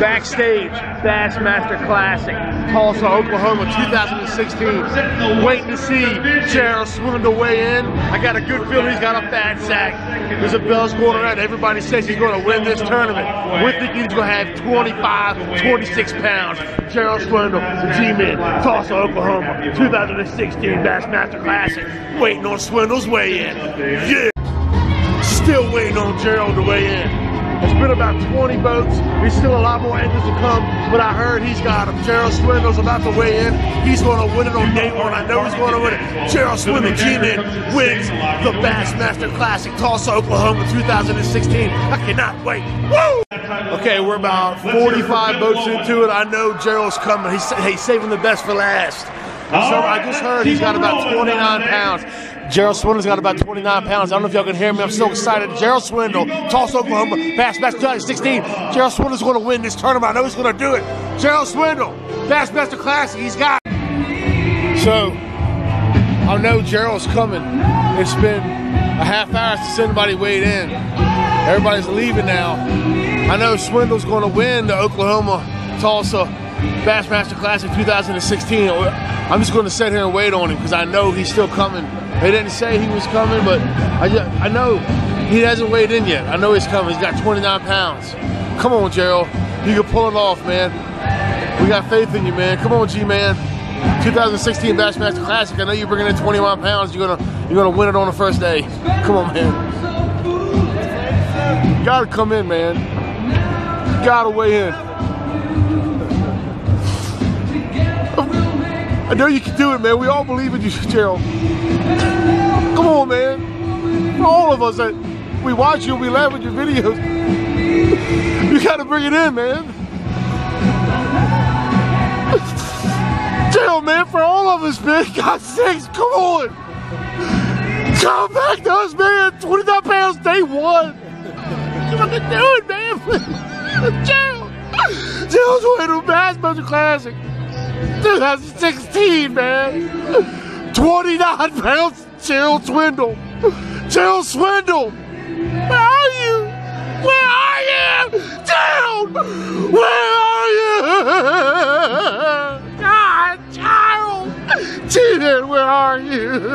Backstage, Bassmaster Classic, Tulsa, Oklahoma, 2016. Waiting to see Gerald Swindle weigh in. I got a good feeling he's got a fat sack. There's a buzz going around. Everybody says he's going to win this tournament. We're thinking he's going to have 25, 26 pounds. Gerald Swindle, the G-Man, Tulsa, Oklahoma, 2016 Bassmaster Classic. Waiting on Swindle's weigh in. Yeah! Still waiting on Gerald to weigh in. It's been about 20 boats. There's still a lot more entries to come, but I heard he's got him. Gerald Swindle's about to weigh in. He's going to win it on day one. I know he's going to win it. Gerald Swindle, G-Man, wins the Bassmaster Classic, Tulsa, Oklahoma, 2016. I cannot wait. Woo! Okay, we're about 45 boats into it. I know Gerald's coming. He's, he's saving the best for last. So I just heard he's got about 29 pounds. Gerald Swindle's got about 29 pounds. I don't know if y'all can hear me. I'm so excited. Gerald Swindle, Tulsa, Oklahoma, Bassmaster 2016. Gerald Swindle's going to win this tournament. I know he's going to do it. Gerald Swindle, Bassmaster Classic. He's got it. So, I know Gerald's coming. It's been a half hour since anybody weighed in. Everybody's leaving now. I know Swindle's going to win the Oklahoma, Tulsa, Bassmaster Classic 2016. I'm just going to sit here and wait on him because I know he's still coming. They didn't say he was coming, but I, just, I know he hasn't weighed in yet. I know he's coming. He's got 29 pounds. Come on, Gerald. You can pull it off, man. We got faith in you, man. Come on, G-Man. 2016 Bassmaster Classic. I know you're bringing in 21 pounds. You're gonna you're gonna win it on the first day. Come on, man. You gotta come in, man. You gotta weigh in. I know you can do it, man. We all believe in you, Gerald. Come on, man. For all of us that we watch you, we laugh at your videos. You gotta bring it in, man. Gerald, man, for all of us, man. God's sakes, come on. Come back to us, man. 29 pounds, day one. Fucking do it, man. Gerald. Gerald's winning the Bassmaster Classic. 2016, man. 29 pounds, Gerald Swindle. Gerald Swindle. Where are you? Where are you? Gerald! Where are you? God, Gerald! G-Man, where are you?